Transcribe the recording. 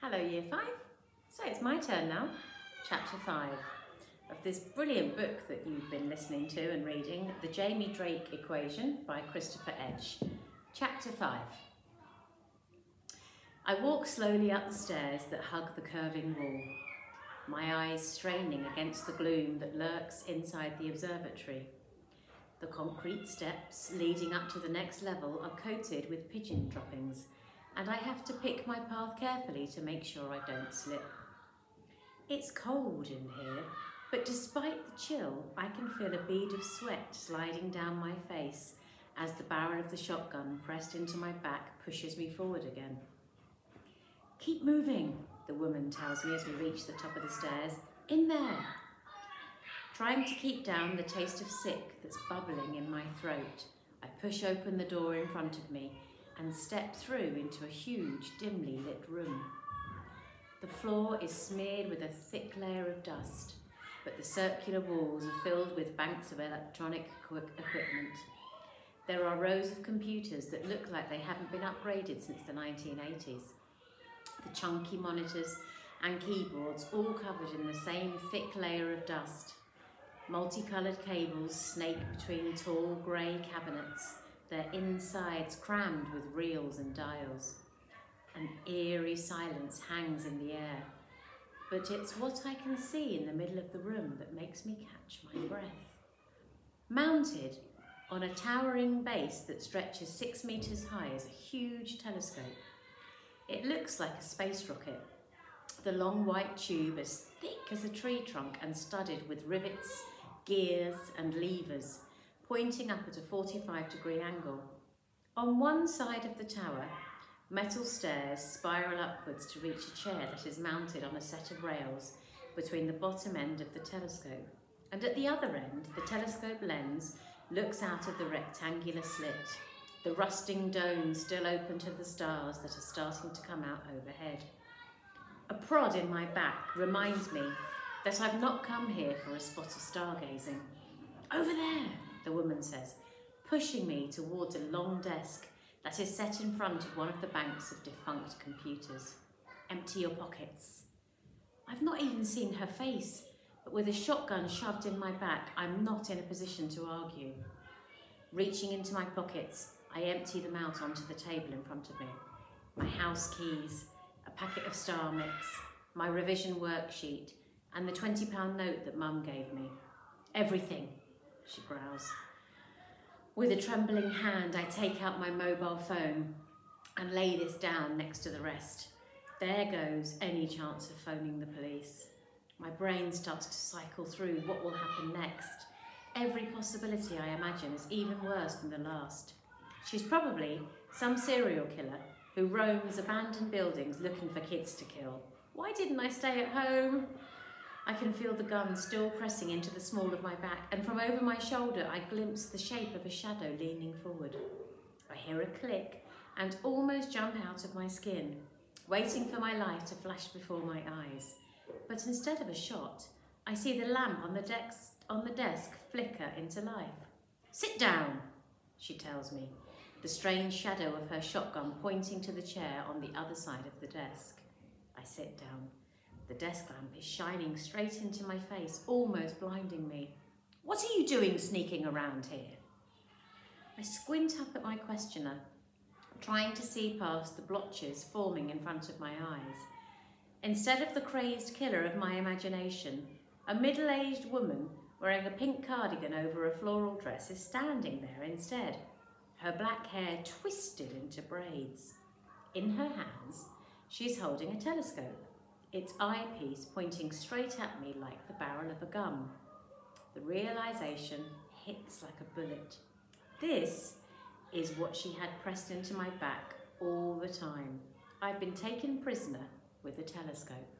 Hello Year 5. So it's my turn now, Chapter 5 of this brilliant book that you've been listening to and reading, The Jamie Drake Equation by Christopher Edge. Chapter 5. I walk slowly up the stairs that hug the curving wall, my eyes straining against the gloom that lurks inside the observatory. The concrete steps leading up to the next level are coated with pigeon droppings and I have to pick my path carefully to make sure I don't slip. It's cold in here, but despite the chill, I can feel a bead of sweat sliding down my face as the barrel of the shotgun pressed into my back pushes me forward again. Keep moving, the woman tells me as we reach the top of the stairs. In there. Trying to keep down the taste of sick that's bubbling in my throat, I push open the door in front of me and step through into a huge, dimly lit room. The floor is smeared with a thick layer of dust, but the circular walls are filled with banks of electronic equipment. There are rows of computers that look like they haven't been upgraded since the 1980s. The chunky monitors and keyboards all covered in the same thick layer of dust. Multicoloured cables snake between tall grey cabinets their insides crammed with reels and dials. An eerie silence hangs in the air, but it's what I can see in the middle of the room that makes me catch my breath. Mounted on a towering base that stretches six metres high is a huge telescope. It looks like a space rocket. The long white tube is thick as a tree trunk and studded with rivets, gears and levers pointing up at a 45 degree angle. On one side of the tower, metal stairs spiral upwards to reach a chair that is mounted on a set of rails between the bottom end of the telescope. And at the other end, the telescope lens looks out of the rectangular slit, the rusting dome still open to the stars that are starting to come out overhead. A prod in my back reminds me that I've not come here for a spot of stargazing. Over there, the woman says, pushing me towards a long desk that is set in front of one of the banks of defunct computers. Empty your pockets. I've not even seen her face, but with a shotgun shoved in my back, I'm not in a position to argue. Reaching into my pockets, I empty them out onto the table in front of me. My house keys, a packet of Star Mix, my revision worksheet, and the £20 note that Mum gave me. Everything she growls. With a trembling hand, I take out my mobile phone and lay this down next to the rest. There goes any chance of phoning the police. My brain starts to cycle through what will happen next. Every possibility I imagine is even worse than the last. She's probably some serial killer who roams abandoned buildings looking for kids to kill. Why didn't I stay at home? I can feel the gun still pressing into the small of my back, and from over my shoulder I glimpse the shape of a shadow leaning forward. I hear a click and almost jump out of my skin, waiting for my life to flash before my eyes. But instead of a shot, I see the lamp on the, desk, on the desk flicker into life. Sit down, she tells me, the strange shadow of her shotgun pointing to the chair on the other side of the desk. I sit down. The desk lamp is shining straight into my face, almost blinding me. What are you doing sneaking around here? I squint up at my questioner, trying to see past the blotches forming in front of my eyes. Instead of the crazed killer of my imagination, a middle-aged woman wearing a pink cardigan over a floral dress is standing there instead, her black hair twisted into braids. In her hands, she's holding a telescope its eyepiece pointing straight at me like the barrel of a gun. The realization hits like a bullet. This is what she had pressed into my back all the time. I've been taken prisoner with a telescope.